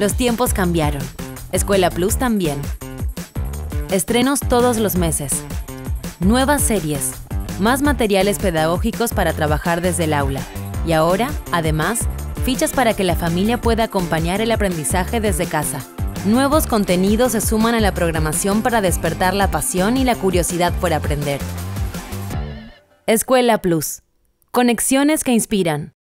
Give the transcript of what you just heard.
Los tiempos cambiaron. Escuela Plus también. Estrenos todos los meses. Nuevas series. Más materiales pedagógicos para trabajar desde el aula. Y ahora, además, fichas para que la familia pueda acompañar el aprendizaje desde casa. Nuevos contenidos se suman a la programación para despertar la pasión y la curiosidad por aprender. Escuela Plus. Conexiones que inspiran.